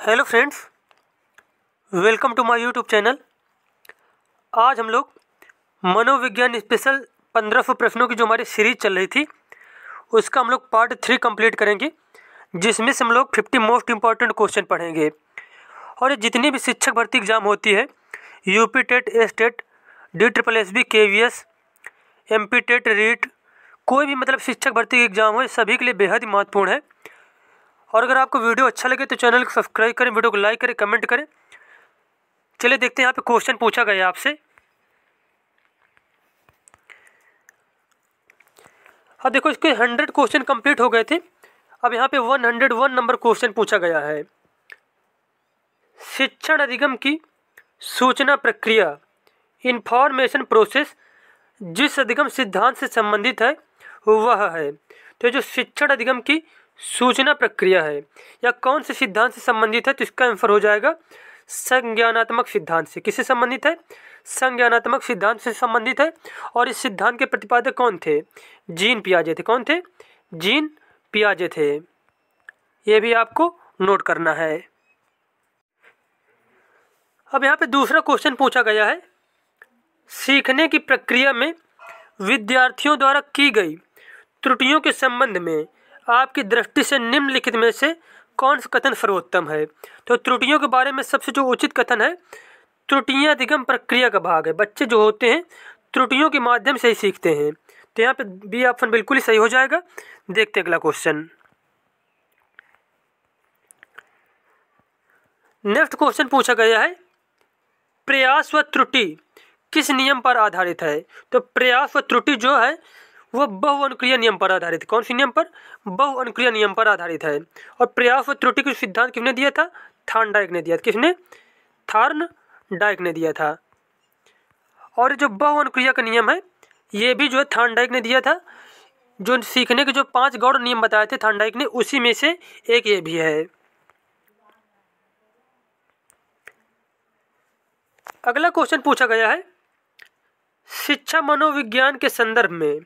Hello friends welcome to my YouTube channel आज हम लोग मनोविज्ञान स्पेशल पंद्रह सौ प्रश्नों की जो हमारी सीरीज़ चल रही थी, उसका हम लोग पार्ट थ्री कंप्लीट करेंगे, जिसमें से हम लोग फिफ्टी मोस्ट इंपॉर्टेंट क्वेश्चन पढ़ेंगे। और ये जितनी भी शिक्षक भर्ती एग्ज़ाम होती है UP TET S TET D triple S B K V S M P TET REET कोई भी मतलब शिक्षक भर्ती एग्ज़ाम हो, सभी के लिए बेहद ही महत्वपूर्ण है। और अगर आपको वीडियो अच्छा लगे तो चैनल को सब्सक्राइब करें, वीडियो को लाइक करें, कमेंट करें। चलिए देखते हैं यहाँ पे क्वेश्चन पूछा गया आपसे। अब देखो, इसके हंड्रेड क्वेश्चन कंप्लीट हो गए थे। अब यहाँ पे one hundred one number question पूछा गया है। शिक्षण अधिगम की सूचना प्रक्रिया इन्फॉर्मेशन प्रोसेस जिस अधिगम सिद्धांत से संबंधित है, वह है। तो जो शिक्षण अधिगम की सूचना प्रक्रिया है। या कौन से सिद्धांत से संबंधित है तो इसका आंसर हो जाएगा संज्ञानात्मक सिद्धांत से। किससे संबंधित है? संज्ञानात्मक सिद्धांत से संबंधित है। और इस सिद्धांत के प्रतिपादक कौन थे? जीन पियाजे थे। कौन थे? जीन पियाजे थे। ये भी आपको नोट करना है। अब यहाँ पे दूसरा क्वेश्चन पूछा गया है। सीखने की प्रक्रिया में विद्यार्थियों द्वारा की गई त्रुटियों के संबंध में आपकी दृष्टि से निम्नलिखित में से कौन सा कथन सर्वोत्तम है? तो त्रुटियों के बारे में सबसे जो उचित कथन है, त्रुटियाँ अधिगम प्रक्रिया का भाग है। बच्चे जो होते हैं, त्रुटियों के माध्यम से ही सीखते हैं। तो यहाँ पे बी ऑप्शन बिल्कुल ही सही हो जाएगा। देखते हैं अगला क्वेश्चन। नेक्स्ट क्वेश्चन पूछा गया है, प्रयास व त्रुटि किस नियम पर आधारित है? तो प्रयास व त्रुटि जो है वह बहु अनुक्रिया नियम पर आधारित। कौन सी नियम पर? बहु अनुक्रिया नियम पर आधारित है। और प्रयास व त्रुटि का सिद्धांत किसने दिया था? थार्न डाइक ने दिया था। किसने? थार्न डाइक ने दिया था। और जो बहु अनुक्रिया का नियम है, ये भी जो है थार्न डाइक ने दिया था। जो सीखने के जो पाँच गौड़ नियम बताए थे थार्न डाइक ने, उसी में से एक ये भी है। अगला क्वेश्चन पूछा गया है, शिक्षा मनोविज्ञान के संदर्भ में।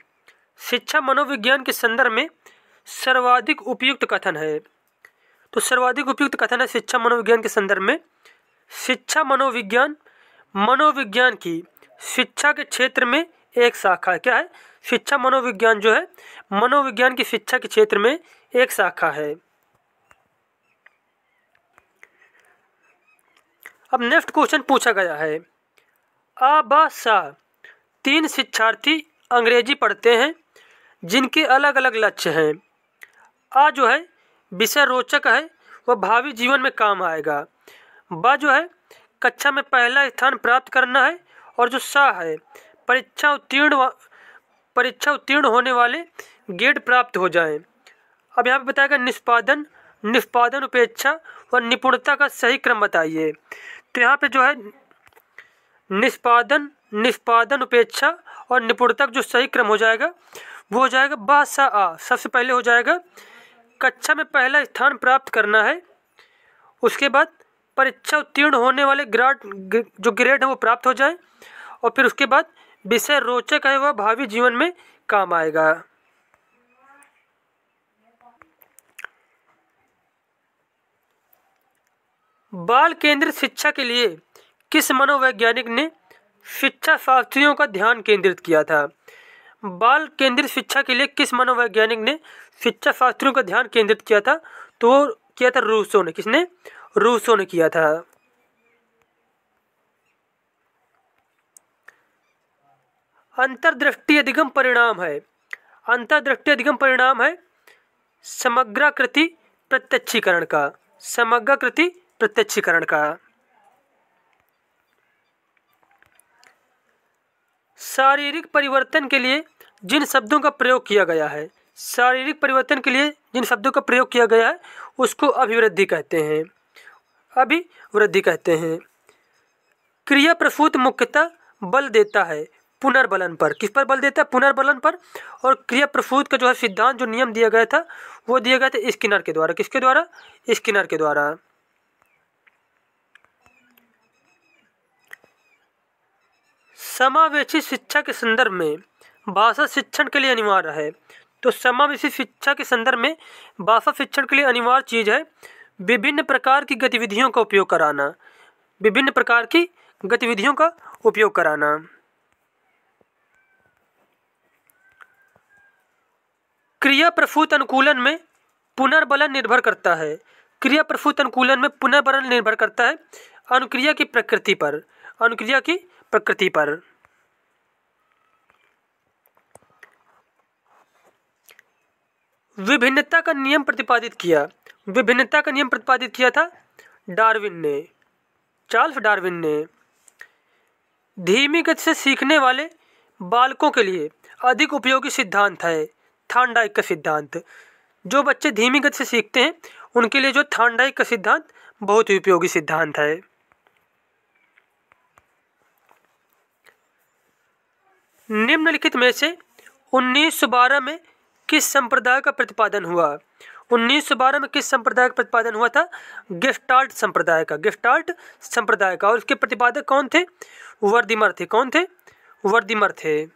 शिक्षा मनोविज्ञान के संदर्भ में सर्वाधिक उपयुक्त कथन है। तो सर्वाधिक उपयुक्त कथन है शिक्षा मनोविज्ञान के संदर्भ में। शिक्षा मनोविज्ञान मनोविज्ञान की शिक्षा के क्षेत्र में एक शाखा है। क्या है? शिक्षा मनोविज्ञान जो है, मनोविज्ञान की शिक्षा के क्षेत्र में एक शाखा है। अब नेक्स्ट क्वेश्चन पूछा गया है। आ, बा, सा, तीन शिक्षार्थी अंग्रेज़ी पढ़ते हैं। जिनके अलग अलग लक्ष्य हैं। आ जो है, विषय रोचक है, वह भावी जीवन में काम आएगा। ब जो है, कक्षा में पहला स्थान प्राप्त करना है और जो सा है, परीक्षा उत्तीर्ण परीक्षा उत्तीर्ण होने वाले गेट प्राप्त हो जाएँ। अब यहाँ पे बताएगा निष्पादन निष्पादन उपेक्षा और निपुणता का सही क्रम बताइए। तो यहाँ पे जो है, निष्पादन निष्पादन उपेक्षा और निपुणता का जो सही क्रम हो जाएगा वो हो जाएगा बा सा आ। सबसे पहले हो जाएगा, कक्षा में पहला स्थान प्राप्त करना है। उसके बाद परीक्षा उत्तीर्ण होने वाले ग्राड, जो ग्रेड है वो प्राप्त हो जाए। और फिर उसके बाद विषय रोचक है वह भावी जीवन में काम आएगा। बाल केंद्रित शिक्षा के लिए किस मनोवैज्ञानिक ने शिक्षा शास्त्रियों का ध्यान केंद्रित किया था? बाल केंद्रित शिक्षा के लिए किस मनोवैज्ञानिक ने शिक्षा शास्त्रियों का ध्यान केंद्रित किया था? तो किया था रूसो ने। किसने? रूसो ने किया था। अंतर्दृष्टि अधिगम परिणाम है। अंतर्दृष्टि अधिगम परिणाम है समग्राकृति प्रत्यक्षीकरण का। समग्राकृति प्रत्यक्षीकरण का। शारीरिक परिवर्तन के लिए जिन शब्दों का प्रयोग किया गया है, शारीरिक परिवर्तन के लिए जिन शब्दों का प्रयोग किया गया है, उसको अभिवृद्धि कहते हैं। अभिवृद्धि कहते हैं। क्रिया प्रसूत मुख्यतः बल देता है, पुनर्बलन पर। किस पर बल देता है? पुनर्बलन पर। और क्रिया प्रसूत का जो है सिद्धांत, जो नियम दिया गया था, वो दिया गया था स्किनर के द्वारा। किसके द्वारा? स्किनर के द्वारा। समावेशी शिक्षा के संदर्भ में भाषा शिक्षण के लिए अनिवार्य है। तो समावेशी शिक्षा के संदर्भ में भाषा शिक्षण के लिए अनिवार्य चीज़ है विभिन्न प्रकार की गतिविधियों का उपयोग कराना, विभिन्न प्रकार की गतिविधियों का उपयोग कराना। क्रिया प्रफुत अनुकूलन में पुनर्बलन निर्भर करता है। क्रिया प्रफुत अनुकूलन में पुनर्बलन निर्भर करता है अनुक्रिया की प्रकृति पर, अनुक्रिया की प्रकृति पर। विभिन्नता का नियम प्रतिपादित किया। विभिन्नता का नियम प्रतिपादित किया था डार्विन ने। चार्ल्स डार्विन ने। धीमी गति से सीखने वाले बालकों के लिए अधिक उपयोगी सिद्धांत है थानडाइक का सिद्धांत। जो बच्चे धीमी गति से सीखते हैं, उनके लिए जो थानडाइक का सिद्धांत बहुत ही उपयोगी सिद्धांत है। निम्नलिखित में से 1912 में किस संप्रदाय का प्रतिपादन हुआ? 1912 में किस संप्रदाय का प्रतिपादन हुआ था? गेस्टाल्ट संप्रदाय का। गेस्टाल्ट संप्रदाय का। और उसके प्रतिपादक कौन थे? वर्दिमर थे। कौन थे? वर्दिमर थे।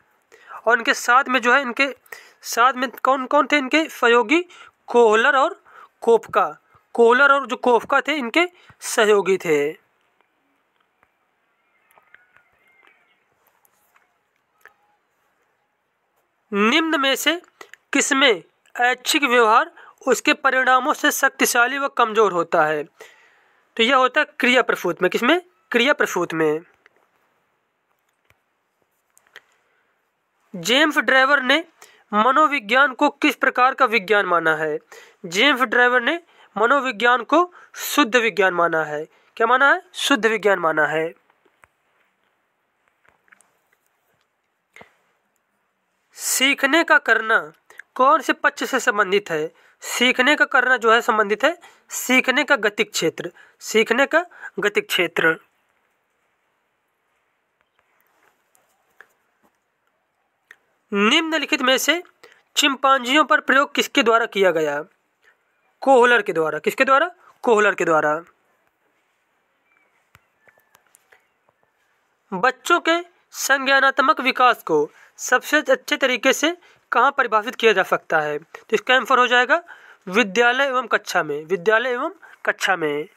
और इनके साथ में जो है, इनके साथ में कौन कौन थे इनके? सहयोगी कोहलर और कोफका। कोहलर और जो कोफका थे, इनके सहयोगी थे। निम्न में से किसमें ऐच्छिक व्यवहार उसके परिणामों से शक्तिशाली व कमज़ोर होता है। तो यह होता है क्रिया प्रफूत में। किसमें? क्रिया प्रसूत में। जेम्स ड्राइवर ने मनोविज्ञान को किस प्रकार का विज्ञान माना है? जेम्स ड्राइवर ने मनोविज्ञान को शुद्ध विज्ञान माना है। क्या माना है? शुद्ध विज्ञान माना है। सीखने का करना। कौन से पक्ष से संबंधित है? सीखने का करना जो है संबंधित है। सीखने का गतिक क्षेत्र। सीखने का गतिक क्षेत्र। निम्नलिखित में से चिंपांजियों पर प्रयोग किसके द्वारा किया गया? कोहलर के द्वारा। किसके द्वारा? कोहलर के द्वारा। बच्चों के संज्ञानात्मक विकास को सबसे अच्छे तरीके से कहाँ परिभाषित किया जा सकता है? तो इसका आंसर हो जाएगा विद्यालय एवं कक्षा में। विद्यालय एवं कक्षा में।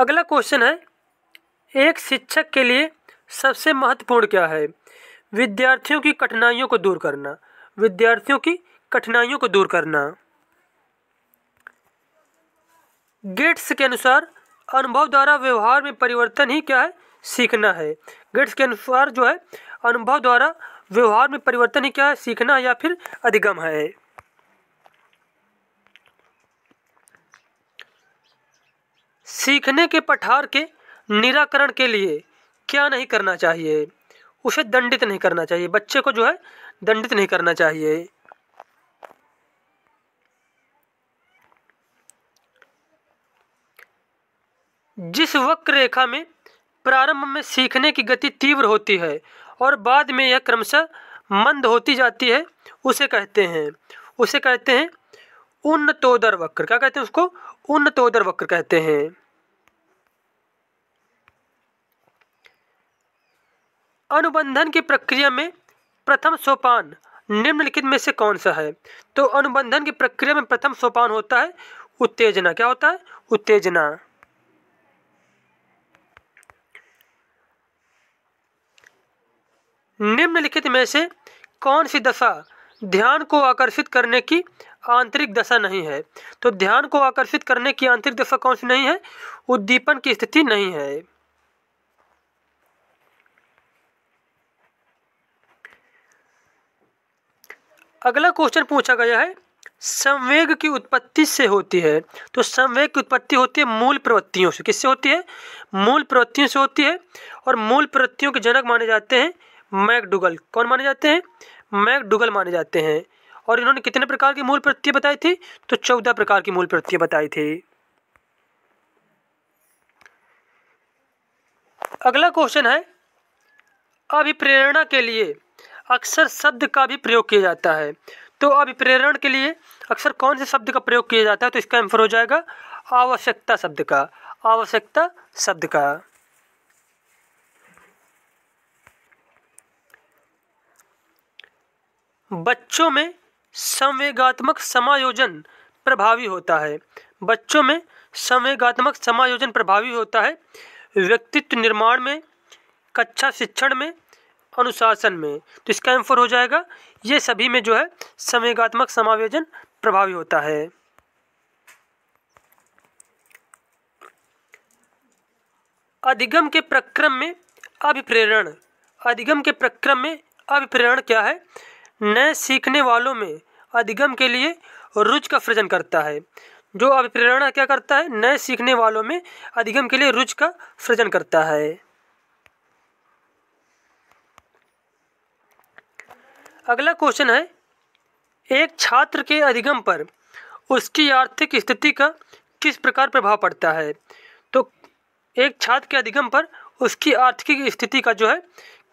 अगला क्वेश्चन है, एक शिक्षक के लिए सबसे महत्वपूर्ण क्या है? विद्यार्थियों की कठिनाइयों को दूर करना। विद्यार्थियों की कठिनाइयों को दूर करना। गेट्स के अनुसार अनुभव द्वारा व्यवहार में परिवर्तन ही क्या है? सीखना है। गेट्स के अनुसार जो है, अनुभव द्वारा व्यवहार में परिवर्तन ही क्या है, सीखना या फिर अधिगम है। सीखने के पठार के निराकरण के लिए क्या नहीं करना चाहिए? उसे दंडित नहीं करना चाहिए। बच्चे को जो है, दंडित नहीं करना चाहिए। जिस वक्र रेखा में प्रारंभ में सीखने की गति तीव्र होती है और बाद में यह क्रमशः मंद होती जाती है, उसे कहते हैं, उसे कहते हैं उन्नतोदर वक्र। क्या कहते हैं उसको? उन्नतोदर वक्र कहते हैं। अनुबंधन की प्रक्रिया में प्रथम सोपान निम्नलिखित में से कौन सा है? तो अनुबंधन की प्रक्रिया में प्रथम सोपान होता है उत्तेजना। क्या होता है? उत्तेजना। निम्नलिखित में से कौन सी दशा ध्यान को आकर्षित करने की आंतरिक दशा नहीं है? तो ध्यान को आकर्षित करने की आंतरिक दशा कौन सी नहीं है? उद्दीपन की स्थिति नहीं है। अगला क्वेश्चन पूछा गया है, संवेग की उत्पत्ति से होती है। तो संवेग की उत्पत्ति होती है मूल प्रवृत्तियों से। किससे होती है? मूल प्रवृत्तियों से होती है और मूल प्रवृत्तियों के जनक माने जाते हैं मैकडुगल। कौन माने जाते हैं? मैकडुगल माने जाते हैं। और इन्होंने कितने प्रकार की मूल प्रवृत्तियाँ बताई थी? तो चौदह प्रकार की मूल प्रवृत्तियाँ बताई थी। अगला क्वेश्चन है, अभिप्रेरणा के लिए अक्सर शब्द का भी प्रयोग किया जाता है। तो अभिप्रेरण के लिए अक्सर कौन से शब्द का प्रयोग किया जाता है? तो इसका आंसर हो जाएगा, आवश्यकता शब्द का। आवश्यकता शब्द का। बच्चों में संवेगात्मक समायोजन प्रभावी होता है। बच्चों में संवेगात्मक समायोजन प्रभावी होता है व्यक्तित्व निर्माण में, कक्षा शिक्षण में, अनुशासन में। तो इसका आंसर हो जाएगा। ये सभी में जो है संवेगात्मक समायोजन प्रभावी होता है। अधिगम के प्रक्रम में अभिप्रेरण। अधिगम के प्रक्रम में अभिप्रेरण क्या है? नए सीखने वालों में अधिगम के लिए रुचि का सृजन करता है। जो अभिप्रेरणा क्या करता है? नए सीखने वालों में अधिगम के लिए रुचि का सृजन करता है। अगला क्वेश्चन है, एक छात्र के अधिगम पर उसकी आर्थिक स्थिति का किस प्रकार प्रभाव पड़ता है? तो एक छात्र के अधिगम पर उसकी आर्थिक स्थिति का जो है,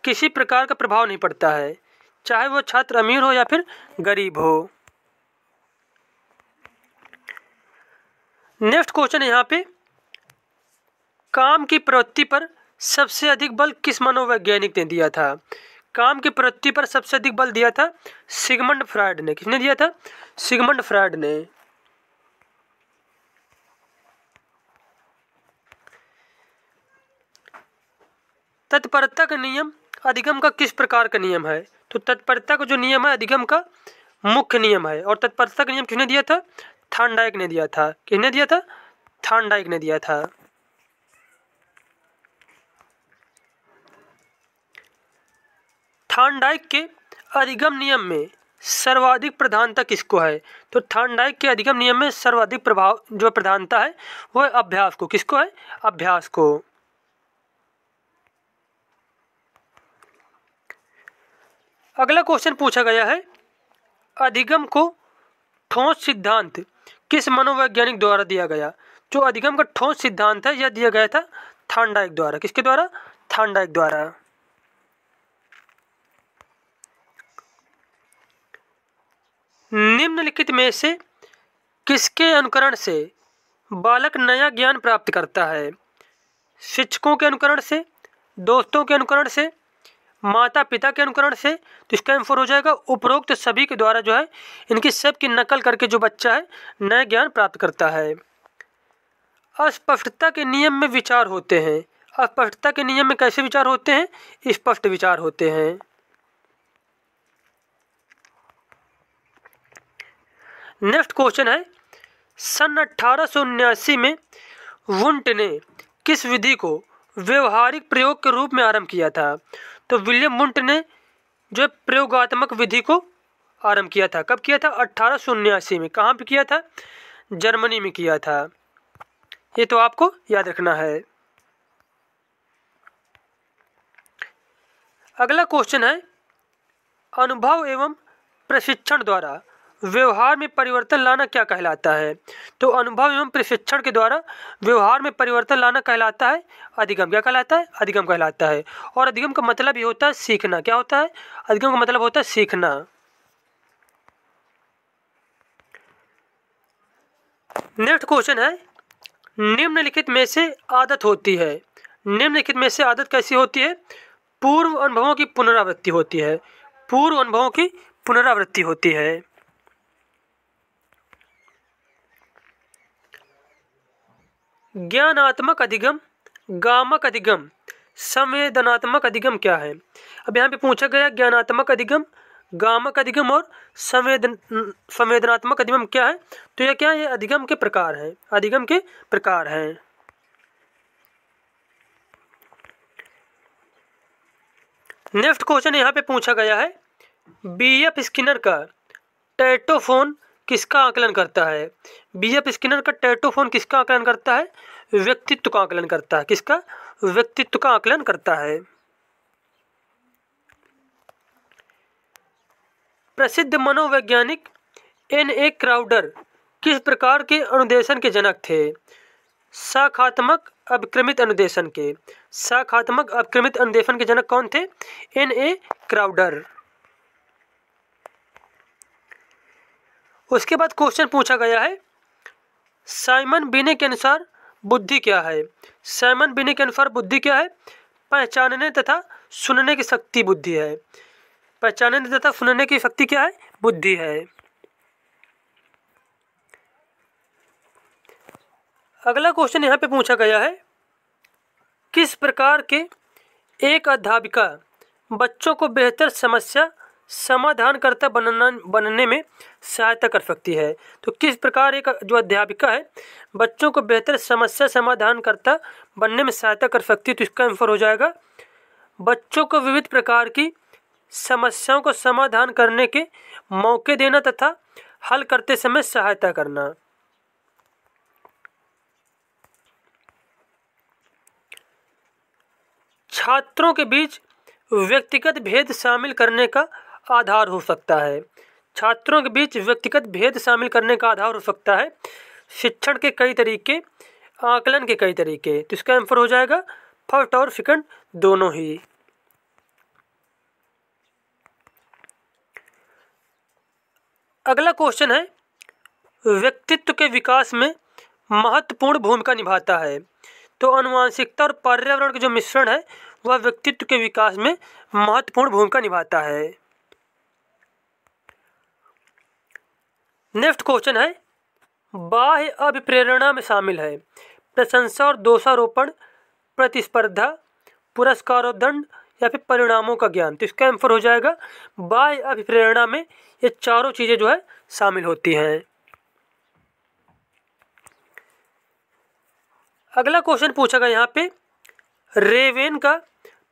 किसी प्रकार का प्रभाव नहीं पड़ता है। चाहे वो छात्र अमीर हो या फिर गरीब हो। नेक्स्ट क्वेश्चन है यहाँ पे। काम की प्रवृत्ति पर सबसे अधिक बल किस मनोवैज्ञानिक ने दिया था? काम की प्रवृत्ति पर सबसे अधिक बल दिया था सिगमंड फ्रायड ने। किसने दिया था? सिगमंड फ्रायड ने। तत्परता का नियम अधिगम का किस प्रकार का नियम है? तो तत्परता का जो नियम है, अधिगम का मुख्य नियम है। और तत्परता का नियम किसने दिया था? थानडाइक ने दिया था। किसने दिया था? थानडाइक ने दिया था। थानडाइक के अधिगम नियम में सर्वाधिक प्रधानता किसको है? तो थानडाइक के अधिगम नियम में सर्वाधिक प्रभाव, जो प्रधानता है वो है अभ्यास को, किसको है? अभ्यास को। अगला क्वेश्चन पूछा गया है। अधिगम को ठोस सिद्धांत किस मनोवैज्ञानिक द्वारा दिया गया? जो अधिगम का ठोस सिद्धांत है, यह दिया गया था थांडाइक द्वारा। किसके द्वारा? थांडाइक द्वारा। निम्नलिखित में से किसके अनुकरण से बालक नया ज्ञान प्राप्त करता है? शिक्षकों के अनुकरण से, दोस्तों के अनुकरण से माता पिता के अनुकरण से तो इसका आंसर हो जाएगा। उपरोक्त सभी के द्वारा जो है, इनकी सब की नकल करके जो बच्चा है, नया ज्ञान प्राप्त करता है। अस्पष्टता के नियम में विचार होते हैं। अस्पष्टता के नियम में कैसे विचार होते हैं? स्पष्ट विचार होते हैं। नेक्स्ट क्वेश्चन है, सन अठारह में वुंट ने किस विधि को व्यवहारिक प्रयोग के रूप में आरंभ किया था? तो विलियम मुंट ने जो प्रयोगात्मक विधि को आरंभ किया था। कब किया था? अट्ठारह में। कहाँ पे किया था? जर्मनी में किया था। ये तो आपको याद रखना है। अगला क्वेश्चन है, अनुभव एवं प्रशिक्षण द्वारा व्यवहार में परिवर्तन लाना क्या कहलाता है? तो अनुभव एवं प्रशिक्षण के द्वारा व्यवहार में परिवर्तन लाना कहलाता है, अधिगम। क्या कहलाता है? अधिगम कहलाता है। और अधिगम का मतलब ये होता है सीखना। क्या होता है? अधिगम का मतलब होता है सीखना। नेक्स्ट क्वेश्चन है, निम्नलिखित में से आदत होती है। निम्नलिखित में से आदत कैसी होती है? पूर्व अनुभवों की पुनरावृत्ति होती है। पूर्व अनुभवों की पुनरावृत्ति होती है। ज्ञानात्मक अधिगम, गामक अधिगम, संवेदनात्मक अधिगम क्या है? अब यहाँ पे पूछा गया ज्ञानात्मक अधिगम, गामक अधिगम और संवेदन, संवेदनात्मक अधिगम क्या है? तो यह क्या है? अधिगम के प्रकार हैं। अधिगम के प्रकार हैं। नेक्स्ट क्वेश्चन यहाँ पे पूछा गया है, बी एफ़ स्किनर का, टेटोफोन किसका आकलन करता है? बी एफ़ स्किनर का टेटोफोन किसका आकलन करता है? व्यक्तित्व का आकलन करता है। किसका? व्यक्तित्व का आकलन करता है। प्रसिद्ध मनोवैज्ञानिक एन ए क्राउडर किस प्रकार के अनुदेशन के जनक थे? शाखात्मक अभिक्रमित अनुदेशन के। शाखात्मक अभिक्रमित अनुदेशन के जनक कौन थे? N A Crowder. उसके बाद क्वेश्चन पूछा गया है, साइमन बिने के अनुसार बुद्धि क्या है? साइमन बिने के अनुसार बुद्धि क्या है? पहचानने तथा सुनने की शक्ति बुद्धि है। पहचानने तथा सुनने की शक्ति क्या है? बुद्धि है। अगला क्वेश्चन यहाँ पे पूछा गया है, किस प्रकार के एक अध्यापिका बच्चों को बेहतर समस्या समाधानकर्ता बनना, बनने में सहायता कर सकती है। तो किस प्रकार एक जो अध्यापिका है, बच्चों को बेहतर समस्या समाधानकर्ता बनने में सहायता कर सकती है तो इसका आंसर हो जाएगा, बच्चों को विविध प्रकार की समस्याओं को समाधान करने के मौके देना तथा हल करते समय सहायता करना। छात्रों के बीच व्यक्तिगत भेद शामिल करने का आधार हो सकता है। छात्रों के बीच व्यक्तिगत भेद शामिल करने का आधार हो सकता है। शिक्षण के कई तरीके, आकलन के कई तरीके तो इसका आंसर हो जाएगा फ़र्स्ट और सेकंड दोनों ही। अगला क्वेश्चन है, व्यक्तित्व के विकास में महत्वपूर्ण भूमिका निभाता है। तो अनुवांशिकता और पर्यावरण का जो मिश्रण है, वह व्यक्तित्व के विकास में महत्वपूर्ण भूमिका निभाता है। नेक्स्ट क्वेश्चन है। बाह्य अभिप्रेरणा में शामिल है। प्रशंसा और दोषारोपण, प्रतिस्पर्धा पुरस्कार और दंड या फिर परिणामों का ज्ञान। तो इसका आंसर हो जाएगा, बाह्य अभिप्रेरणा में ये चारों चीज़ें जो है शामिल होती हैं। अगला क्वेश्चन पूछा गया यहाँ पे। रेवेन का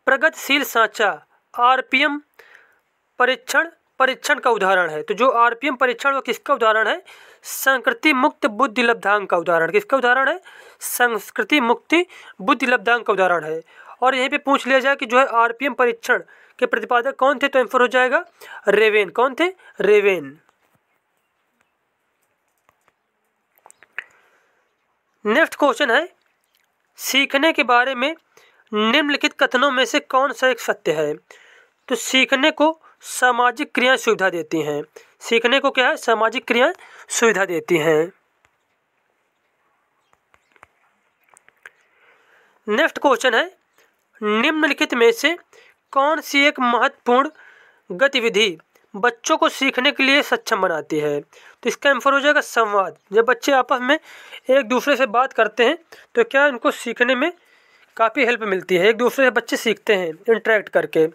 प्रगतिशील सांचा, आरपीएम परीक्षण परीक्षण का उदाहरण है। तो जो आरपीएम परीक्षण वो किसका उदाहरण है? संस्कृति मुक्त बुद्धि लब्धांक का उदाहरण। किसका उदाहरण है? संस्कृति मुक्ति बुद्धि लब्धांक का उदाहरण है। और यहीं पे पूछ लिया जाए कि जो है आरपीएम परीक्षण के प्रतिपादक कौन थे तो आंसर हो जाएगा रेवेन। कौन थे? रेवेन। नेक्स्ट क्वेश्चन है, सीखने के बारे में निम्नलिखित कथनों में से कौन सा एक सत्य है? तो सीखने को सामाजिक क्रियाएँ सुविधा देती हैं। सीखने को क्या है? सामाजिक क्रियाएँ सुविधा देती हैं। नेक्स्ट क्वेश्चन है, निम्नलिखित में से कौन सी एक महत्वपूर्ण गतिविधि बच्चों को सीखने के लिए सक्षम बनाती है? तो इसका आंसर हो जाएगा संवाद। जब बच्चे आपस में एक दूसरे से बात करते हैं तो क्या उनको सीखने में काफ़ी हेल्प मिलती है? एक दूसरे से बच्चे सीखते हैं, इंटरेक्ट करके।